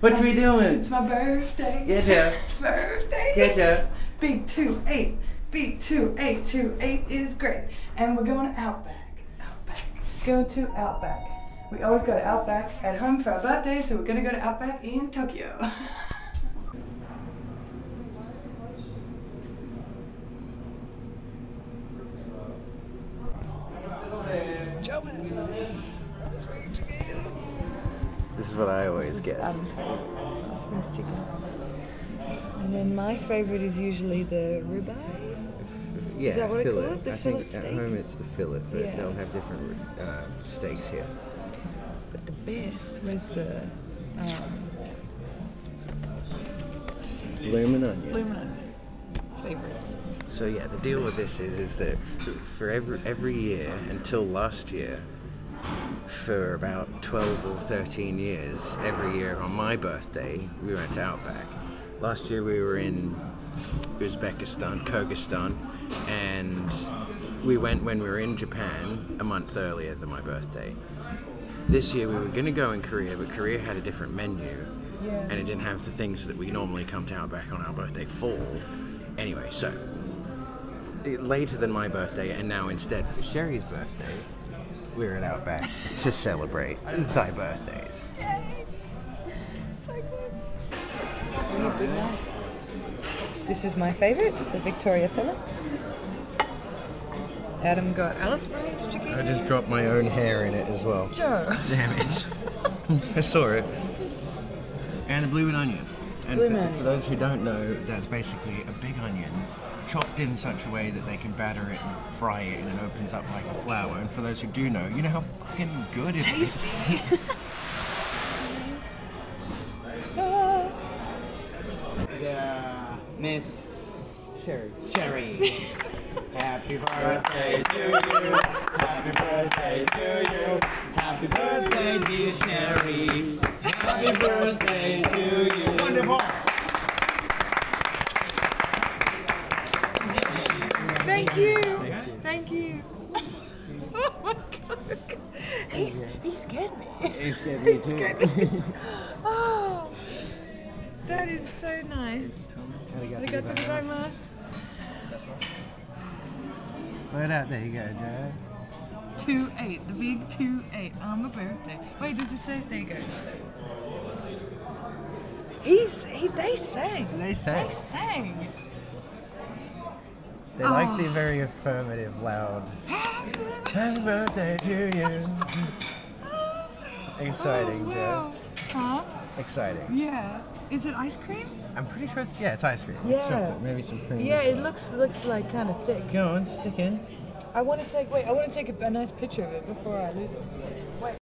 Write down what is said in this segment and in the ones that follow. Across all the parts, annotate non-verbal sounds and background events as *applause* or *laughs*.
What are we doing? It's my birthday. Get ya. *laughs* Birthday. Get ya. Big two eight. Big two eight two eight is great. And we're going to Outback. Outback. Go to Outback. We always go to Outback at home for our birthday, so we're gonna go to Outback in Tokyo. *laughs* what I always get. Adam's favorite. It's French chicken. And then my favorite is usually the ribeye. Yeah, Is that what it fillet. called? The I fillet think at home it's the fillet, but Yeah. they'll have different uh, steaks here. But the best was the um, Bloomin' onion. bloomin' onion. Favorite. So yeah, the deal with this is is that for every every year until last year, for about 12 or 13 years, every year on my birthday, we went to Outback. Last year we were in Uzbekistan, Kyrgyzstan, and we went when we were in Japan a month earlier than my birthday. This year we were going to go in Korea, but Korea had a different menu, and it didn't have the things that we normally come to Outback on our birthday for. Anyway, so later than my birthday, and now instead for Sheri's birthday, we're at Outback to celebrate *laughs* thy birthdays. So good. We have big night. This is my favorite, the Victoria fillet. Adam got Alice Springs chicken. I just dropped my own hair in it as well. Joe. Damn it. *laughs* I saw it. And the bloomin' onion. And Bloomin' for, onion. for those who don't know, that's basically a big onion chopped in such a way that they can batter it and fry it and it opens up like a flower. And for those who do know, you know how fucking good it is. *laughs* Yeah, Miss Sheri. Sheri. *laughs* Happy birthday to you. Happy birthday to you. Happy birthday, dear Sheri. Happy birthday to you. Wonderful. Thank you. Thank you. *laughs* oh my god. He's, he scared me. He scared *laughs* me He scared me. *laughs* Oh, that is so nice. Arigatou gozaimasu. Right out there you go, Joe. Two eight, the big two eight on my birthday. Wait, does it say? There you go. He's he. They sang. They sang. They sang. They like the oh. very affirmative, loud. Happy birthday to you. *laughs* Exciting, Oh, wow. Huh? Exciting. Yeah. Is it ice cream? I'm pretty sure it's yeah, it's ice cream. Yeah. Chocolate, maybe some cream. Yeah, it looks looks like kind of thick. Go on, stick in. I want to take wait. I want to take a, a nice picture of it before I lose it. Wait.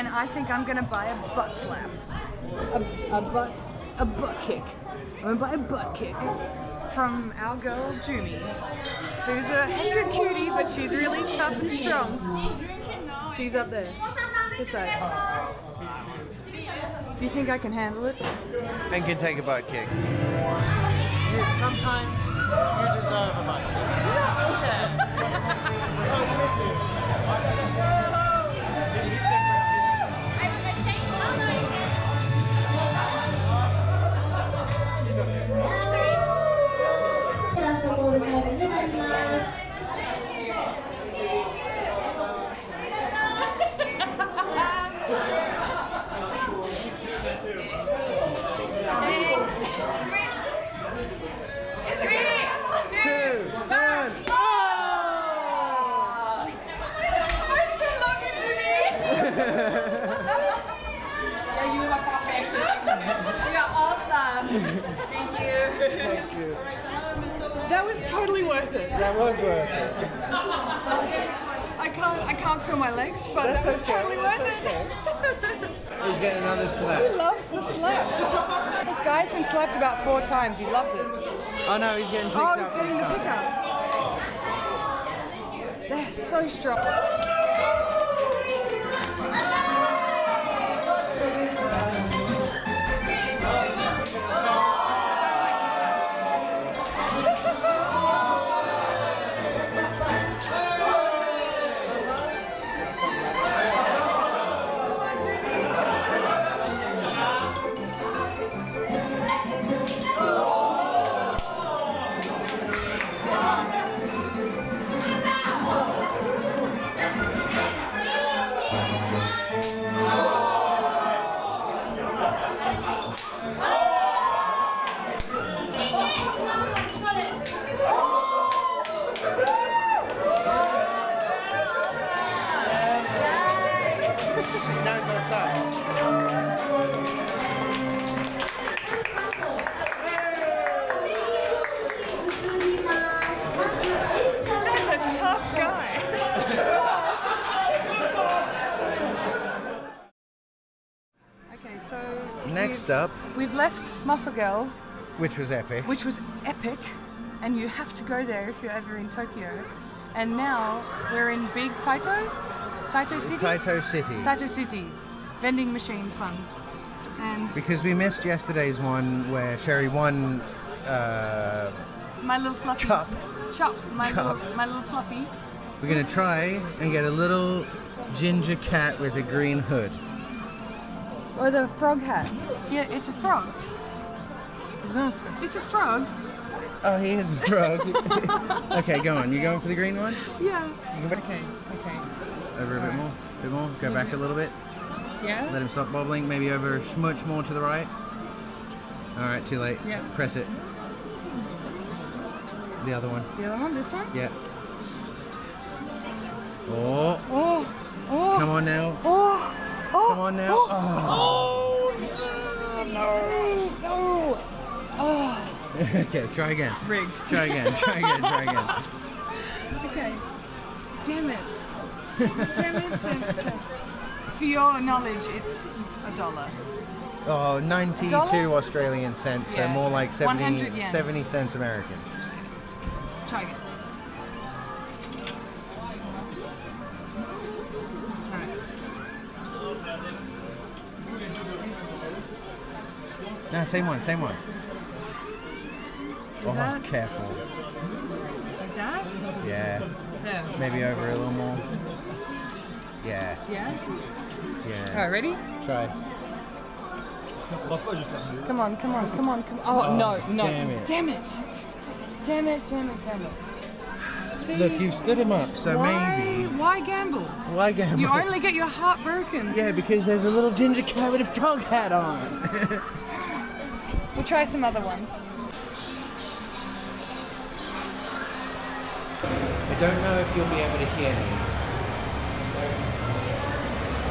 and I think I'm gonna buy a butt slap. A, a butt, a butt kick. I'm gonna buy a butt kick from our girl Joomi, who's a hanker cutie, but she's really tough and strong. She's up there. This. Do you think I can handle it? And can take a butt kick. Sometimes you deserve a butt kick. Yeah. Times. He loves it. Oh no, he's getting oh, picked Oh, up. he's getting the pickup. They're so strong. Next we've, up, we've left Muscle Girls, which was epic. which was epic, and you have to go there if you're ever in Tokyo. And now we're in Big Taito, Taito City, Taito City. Taito City, vending machine fun. And Because we missed yesterday's one where Sheri won. Uh, my little fluffies, Chop. Chop, my Chop. little my little fluffy. we're gonna try and get a little ginger cat with a green hood. Or the frog hat. Yeah, it's a frog. It's a frog. Oh, he is a frog. *laughs* okay, go on. You going for the green one? Yeah. Okay, okay. Over a bit more. A bit more. Go back a little bit. Yeah. Let him stop bobbling. Maybe over a much more to the right. All right, too late. Yeah. Press it. The other one. The other one, this one. Yeah. Oh, Oh, oh, come on now. oh, oh. Come on now. Oh. Oh, no, no. Oh. okay, try again. Rigged. Try again. Try again. Try again. Okay. Damn it. Damn it. okay. For your knowledge, it's a dollar. Oh, 92 dollar? Australian cents, so more like 70, 70 cents American. Try again. No, same one, same one. oh, that- careful. Like that? Yeah, There. maybe over a little more. Yeah, Yeah? yeah. Alright, ready? Try. Come on, come on, come on, come on. Oh, oh, no, no. damn it. Damn it. Damn it, damn it, damn it. See? Look, you've stood him up, so why, maybe. Why gamble? Why gamble? You only get your heart broken. Yeah, because there's a little ginger cat with a frog hat on. We'll try some other ones. I don't know if you'll be able to hear me.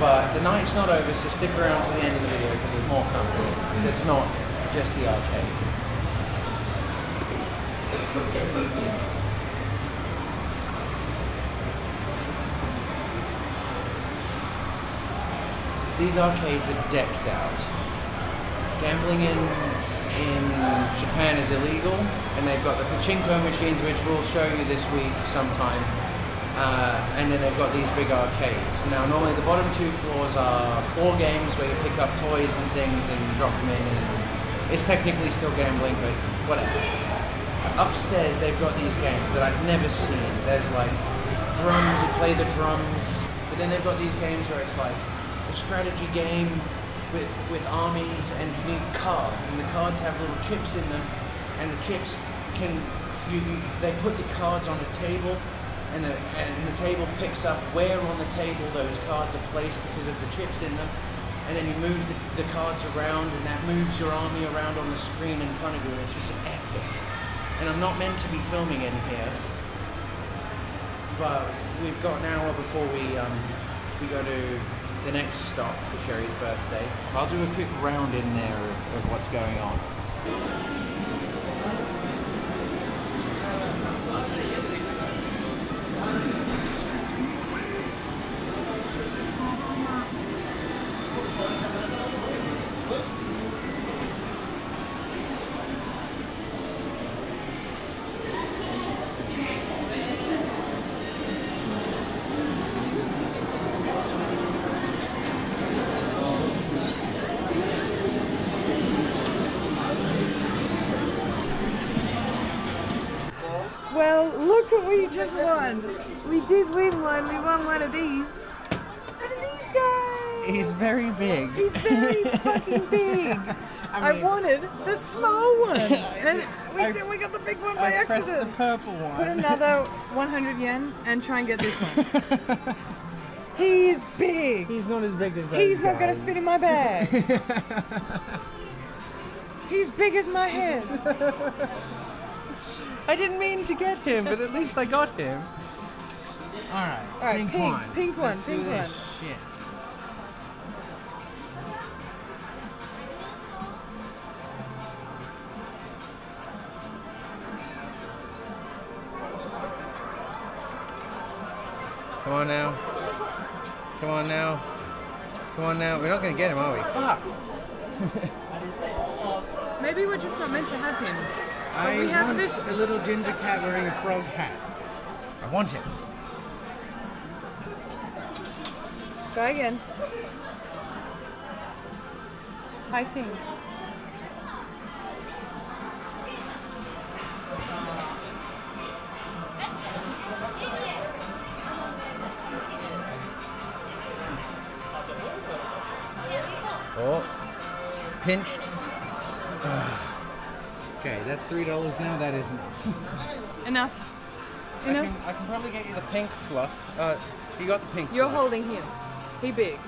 But the night's not over, so stick around to the end of the video because there's more coming. It's not just the arcade. These arcades are decked out. Gambling in in Japan is illegal, and they've got the pachinko machines, which we'll show you this week sometime. Uh, and then they've got these big arcades. Now, normally the bottom two floors are floor games where you pick up toys and things and drop them in, and it's technically still gambling, but whatever. Upstairs, they've got these games that I've never seen. There's like drums, you play the drums, but then they've got these games where it's like strategy game with with armies, and you need cards, and the cards have little chips in them, and the chips can you, you they put the cards on a table, and the and the table picks up where on the table those cards are placed because of the chips in them, and then you move the, the cards around, and that moves your army around on the screen in front of you, and it's just an epic. And I'm not meant to be filming in here, but we've got an hour before we um, we go to the next stop for Sheri's birthday. I'll do a quick round in there of, of what's going on. We just won. We did win one. We won one of these. One of these guys. He's very big. He's very *laughs* fucking big. I, mean- wanted the small one, *laughs* and we I- did. We got the big one by I pressed the purple one. Put another 100 yen and try and get this one. *laughs* He's big. He's not as big as those He's not gonna fit in my bag. He's big as my head. I didn't mean to get him, but at least I got him. All right, All right, pink, pink, one. pink one, Let's pink do this shit. Come on now. Come on now. Come on now. We're not gonna get him, are we? Fuck. *laughs* Maybe we're just not meant to have him. I we have want this- a little ginger cat wearing a frog hat. I want it. Try again. Hi, three dollars now. That is enough. *laughs* Enough. I Enough. can, I can probably get you the pink fluff. Uh, you got the pink. You're fluff. holding him. He big.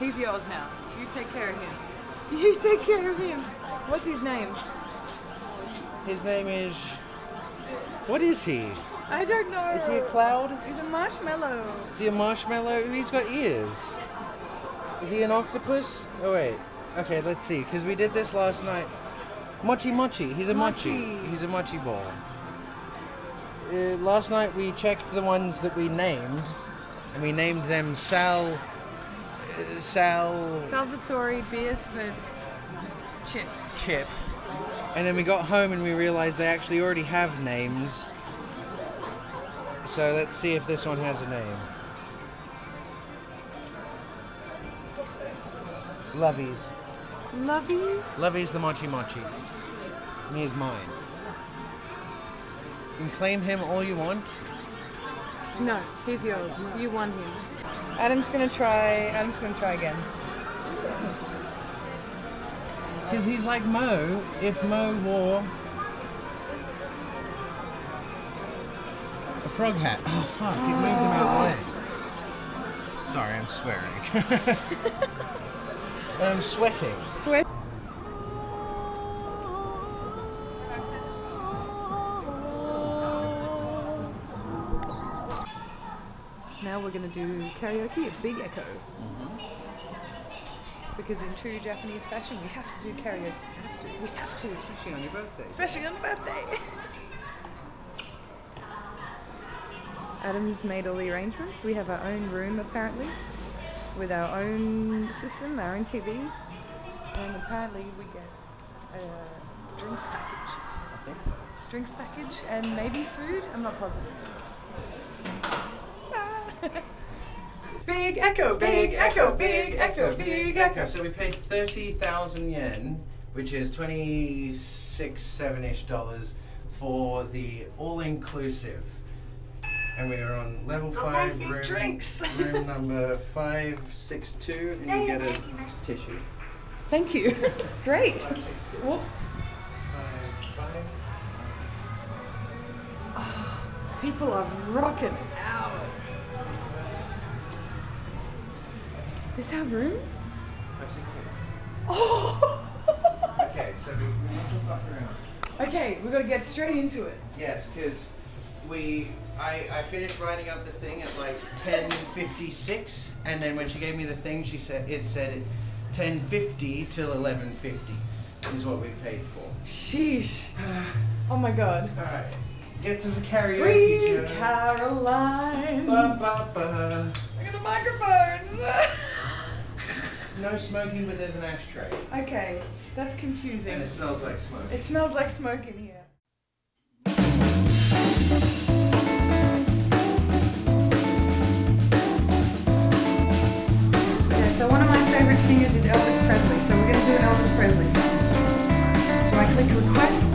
He's yours now. You take care of him. *laughs* You take care of him. What's his name? His name is. What is he? I don't know. Is he a cloud? He's a marshmallow. Is he a marshmallow? He's got ears. Is he an octopus? Oh wait. Okay, let's see. Because we did this last night. Mochi Mochi. He's a mochi. Mochi. He's a mochi ball. Uh, last night we checked the ones that we named, and we named them Sal. Uh, Sal Salvatore Beersford Chip. Chip. And then we got home and we realized they actually already have names. So let's see if this one has a name. Lovies. Lovies. Lovey's the Mochi Mochi. And he's mine. You can claim him all you want. No, he's yours. You won him. Adam's gonna try. Adam's gonna try again. Because he's like Mo if Mo wore a frog hat. Oh fuck, it moved him out of the way. *gasps* Sorry, I'm swearing. *laughs* and I'm sweating. Sweat. Now we're gonna do karaoke at Big Echo. Mm-hmm. Because in true Japanese fashion, we have to do karaoke. We have to. We have to. Especially on your birthday. Especially on birthday. Adam's made all the arrangements. We have our own room apparently, with our own system, our own TV, and apparently we get a drinks package. I think so. Drinks package and maybe food. I'm not positive. *laughs* big echo, big echo, big echo, big echo. So we paid 30,000 yen, which is 26, 7 ish dollars, for the all inclusive. And we are on level 5 room, drinks. room number 562, and you get a tissue. Thank you. *laughs* Great. Well, Five, five. people are rocking out. Is our room? Oh. *laughs* Okay, so we, we need to fuck around. okay, we gotta get straight into it. Yes, because we I, I finished writing up the thing at like 10:56, and then when she gave me the thing, she said it said 10:50 till 11:50 is what we paid for. Sheesh. *sighs* Oh my god. All right, get to the karaoke. Sweet Joe. Caroline. Ba, ba, ba. Look at the microphones. *laughs* No smoking, but there's an ashtray, okay, that's confusing. and it smells like smoke. It smells like smoke in singers is Elvis Presley, so we're gonna do an Elvis Presley song. Do I click request?